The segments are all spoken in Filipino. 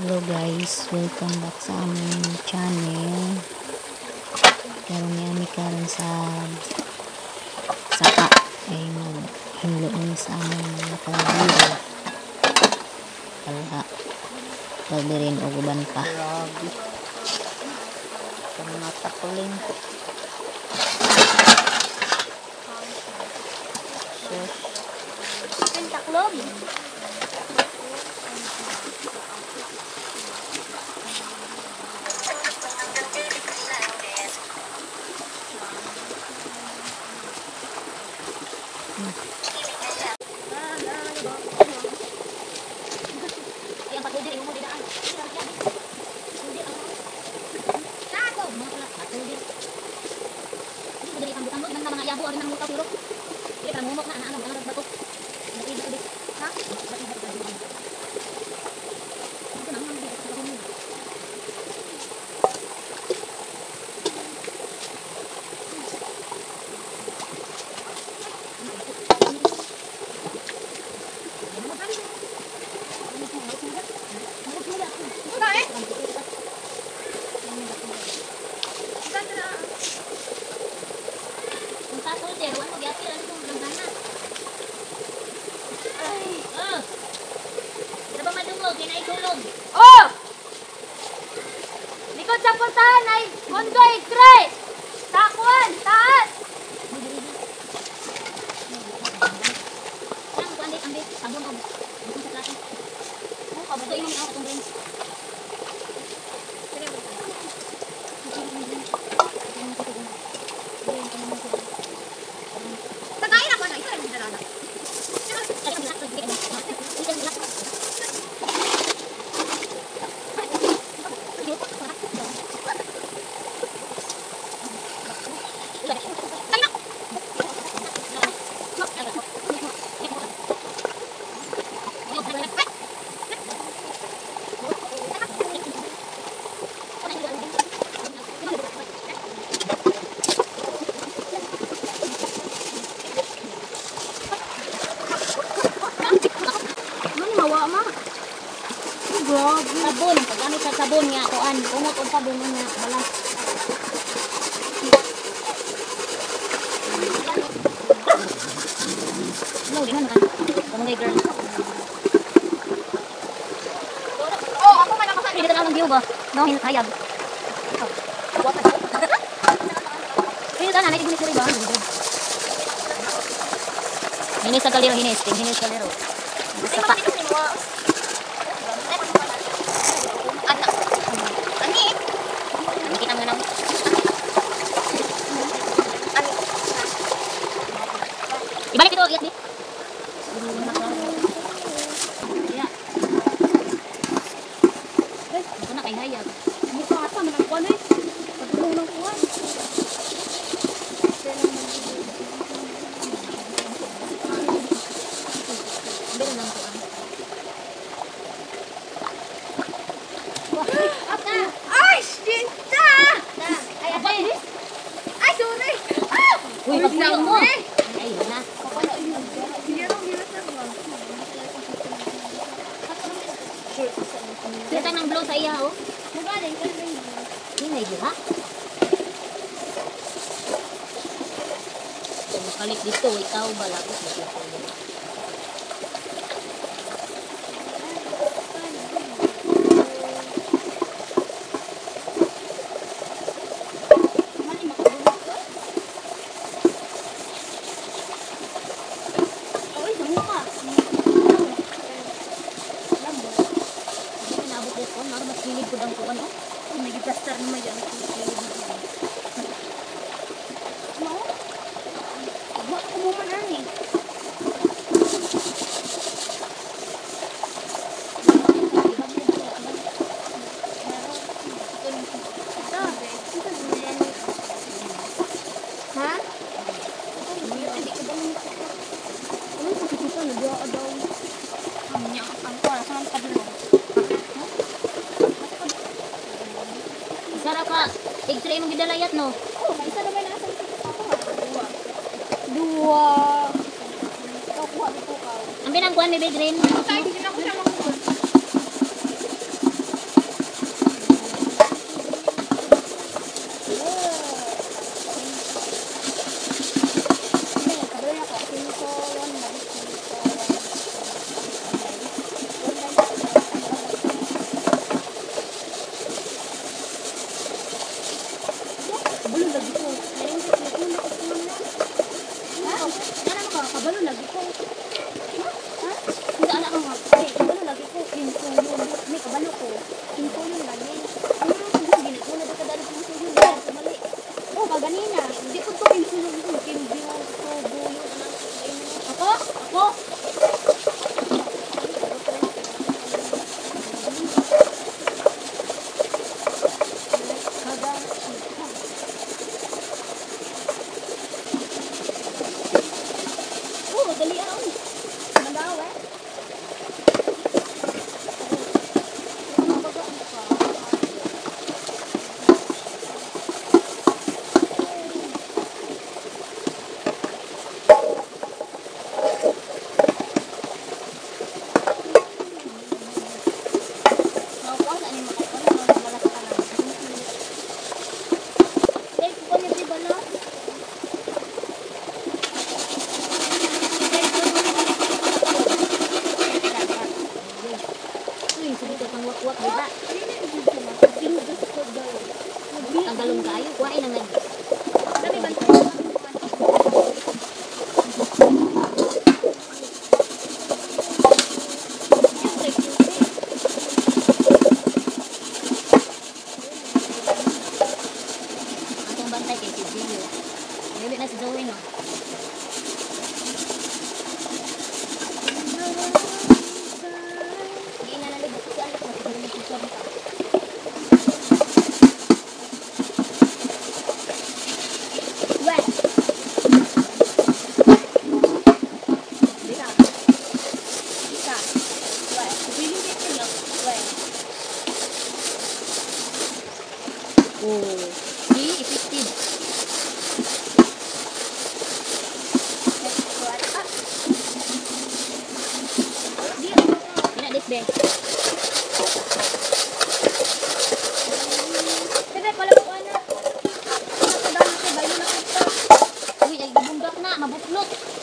Hello guys, welcome back sa aming channel. Karon ni karon sa saka ay maghinlo ni sa aming mga kalabiro. Kalha. Kalbirin o guban pa. Grabe. Sa mga takuling. Sus. Pentaklob. Yang buat nang muka buruk. Kita mốc makan anak-anak. Sabon og sa plato. Oh, pabuto imong ako tong rin. Tagayin ako na, isa lang dinarana. Ano hawa ma? Grabe. Sabon, nga kuan, kumot og sabon nga balas. No, di man kan. Kumagay girl. Oh, ako man ako sa Pili ka ng view ba? No, hin hayag. Pili ka na, natin hinis ba? Hinis sa kaliro, hinis. Ting hinis kaliro. Sa pa. Nakita mo na. Ibalik ito, iyak di. Ya. Ito na kay hayag. Mukha ata man ang kuwan eh. Pagulong ng kuwan. Pero lang ko. Ay, stinta! Ay, ay, Ay, sorry! Ah! Uy, pagpuyo mo. eh. Ay, na. Kita nang blow sa iya, oh. Hinay di ha? Kalit dito, ikaw balagos dito. Ay, sa mukha. Hindi naabot ko, ko dang kuan, oh. May gitastar naman yan. Ano? Mabuklot.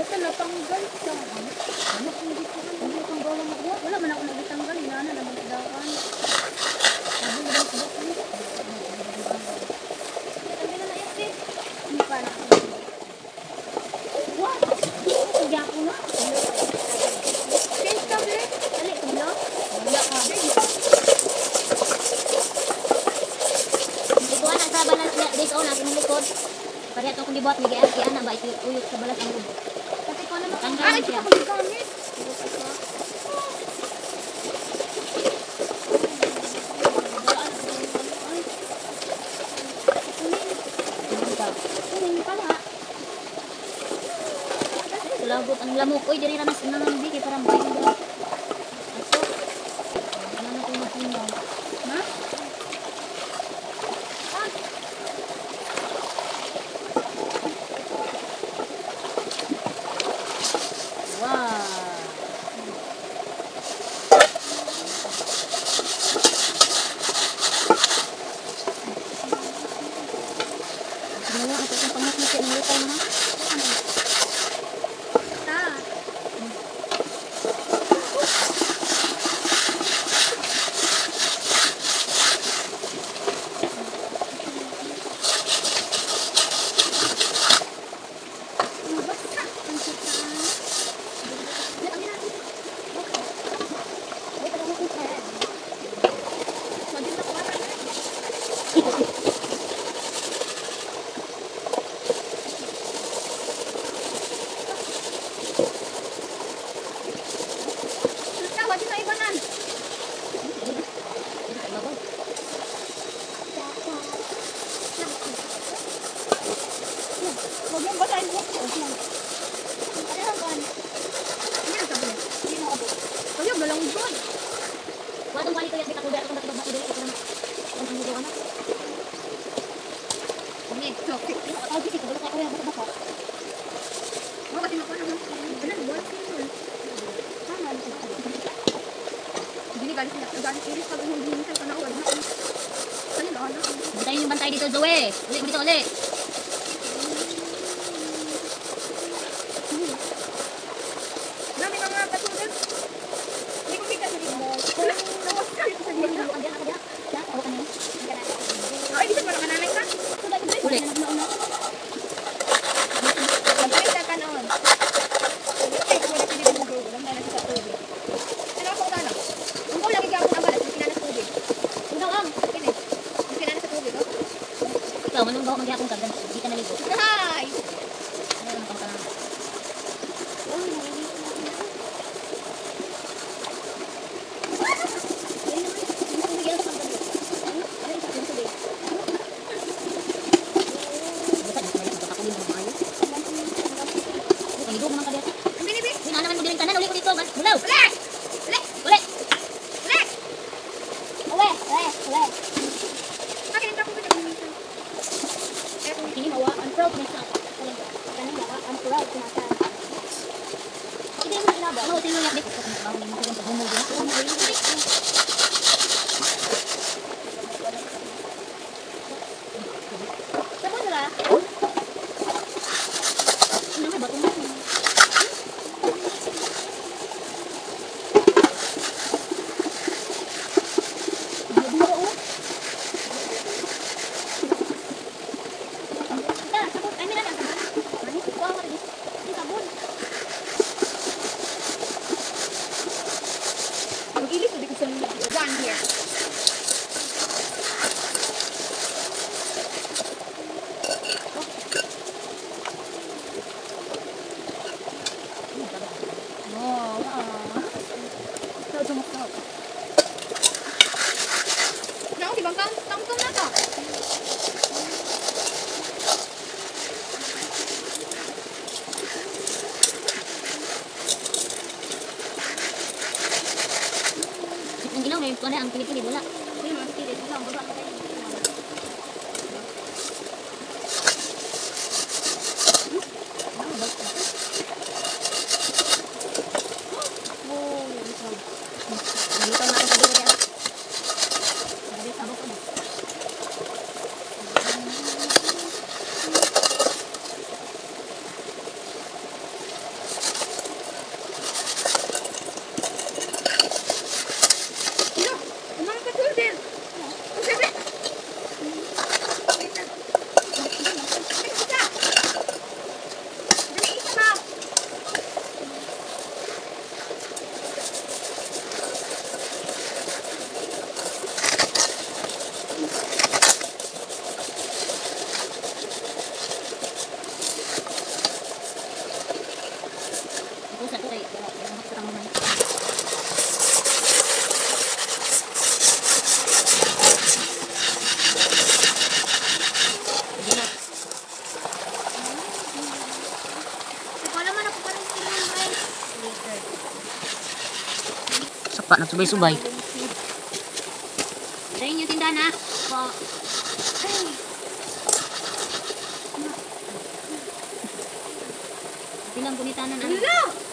Ano ka, natanggal. Ano kung hindi ko ang? Wala man ako nagitanggal. Na na Ano likod. Dibuat. Nag-iarki anak ba? Ito uyok sa balas ang ubo. Tanggalin siya. Labot ang lamok. Uy, diri na Ano, tinulang dito. Ano, tinulang dito. Ano, tinulang dito. Subay-subay. Tayo niyo tindahan ha. Po. Bilang bunitanan. Ano?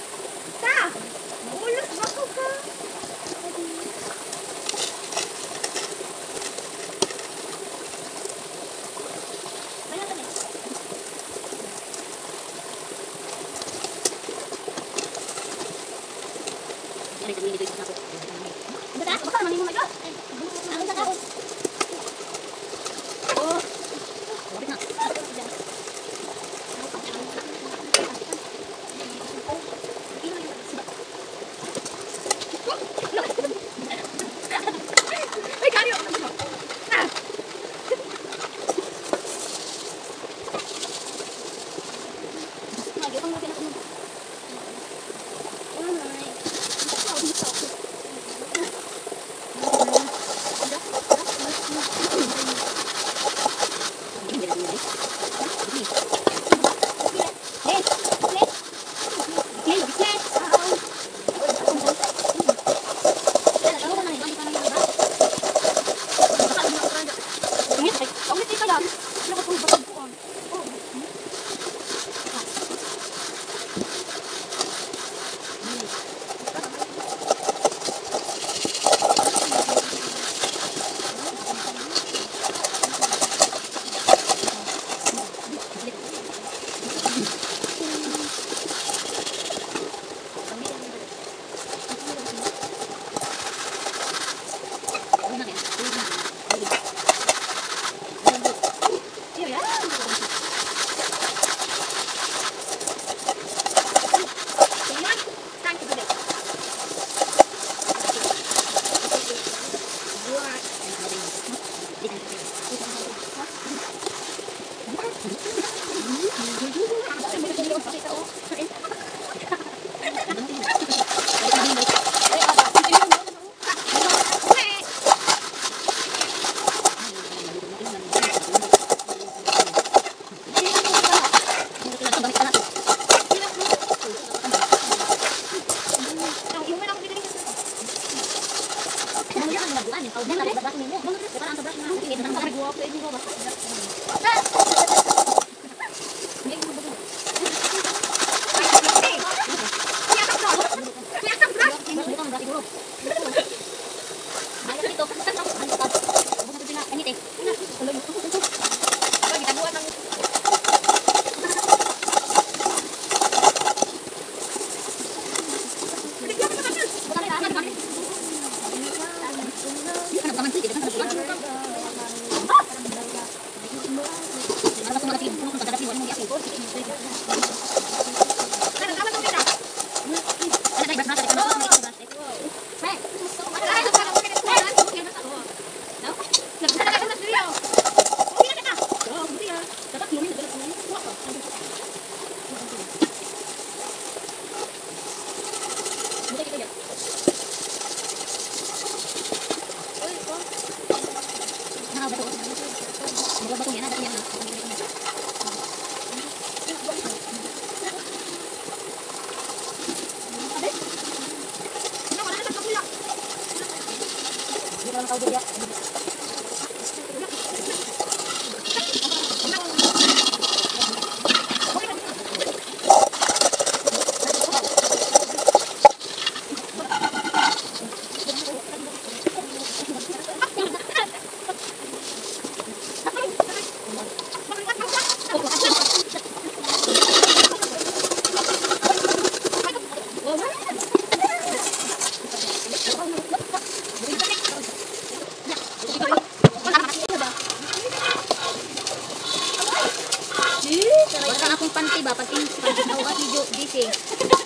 Thank you. ba? Pag-inch, pag-inch, pag-inch,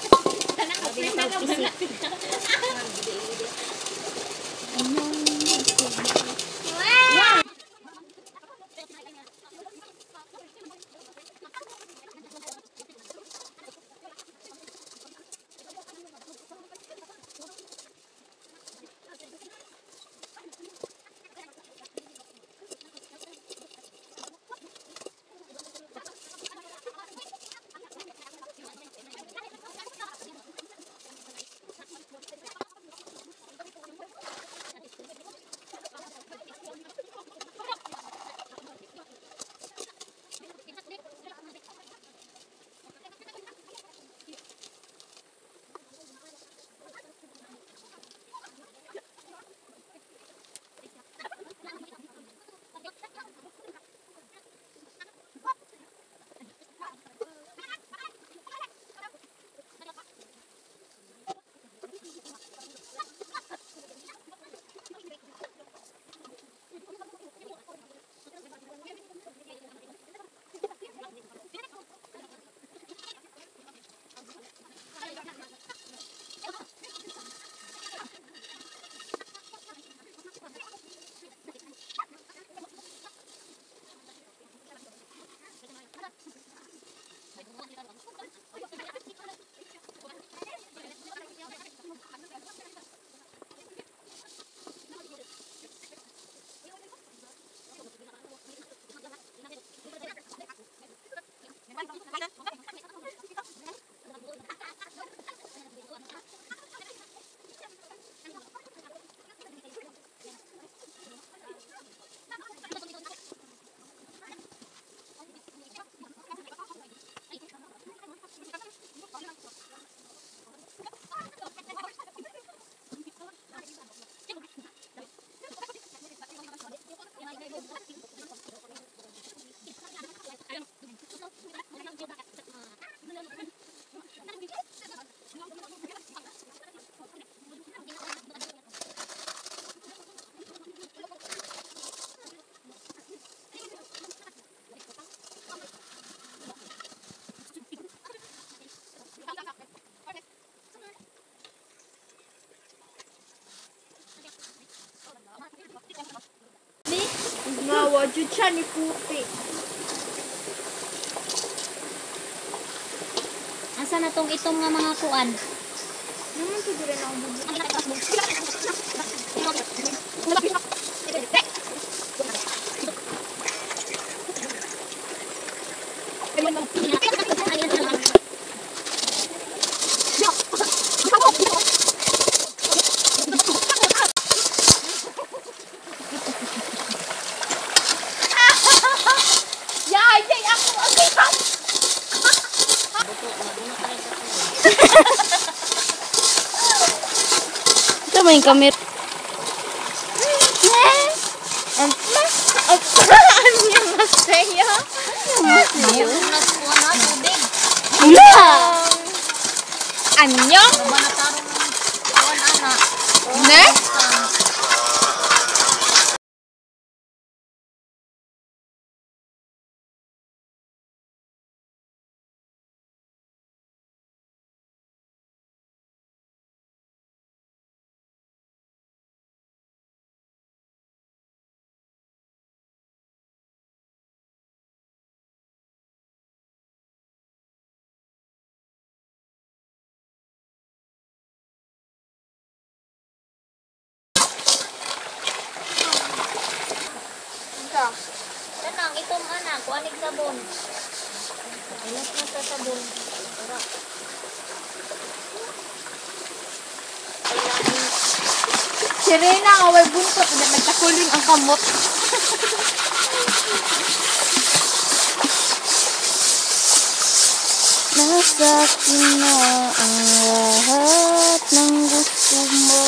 jud siya ni puti. Asa na tong itong nga mga kuan? Naman to dire na ako. Yay, yay, ako, ako. Ito mo yung camera. Ang Ang niya masaya. Mayroon na kuan na kuanig sabon. Ilas na sa sabon. Para Serena, away buntot. Udah nagtakuling ang kamot. Nasa akin na ang lahat ng gusto mo.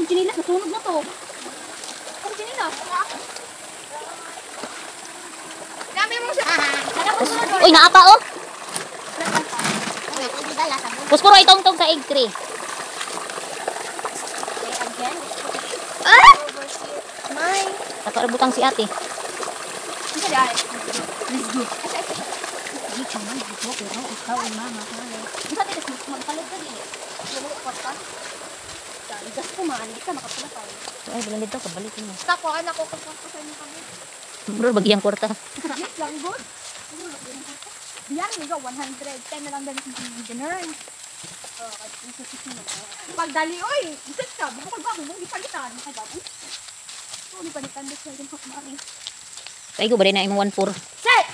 Ang chinilas, nasunog na to. Ang chinilas. Dami mo siya. Uy, naapa oh. Puspuro itong tong sa egg tray. Ah! May. Takarabutang si ate. Ang sa dahil. Di chaman, ito pero ikaw ay mama kaya. Ang sa dahil, magpalit ka din. Lumulukot ka. Gas ko man, hindi ka makapalapal. Ay, bilang dito kabalik mo. Tako, anak ko, kapapasan niyo kami. Bro, bagyang kwarta. Yes lang, good. Diyan, nyo 100. 10 na lang dali sa engineer. Pagdali, oy! Isip ka, bukod ba mo, ipalitan. Ay, bago. So, ipalitan din sa yung mari. Kaya ko ba rin na imong 1-4? Set!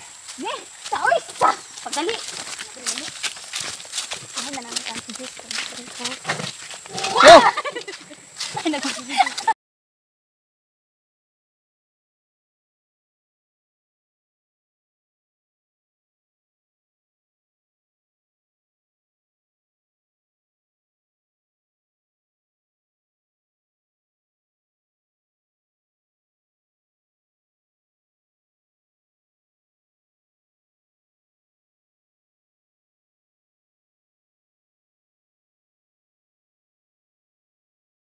Ye! Sa, oy! Sa! Pagdali! Pagdali. Ay, na namin ang sigis. Oh! Ay, nagsisigis.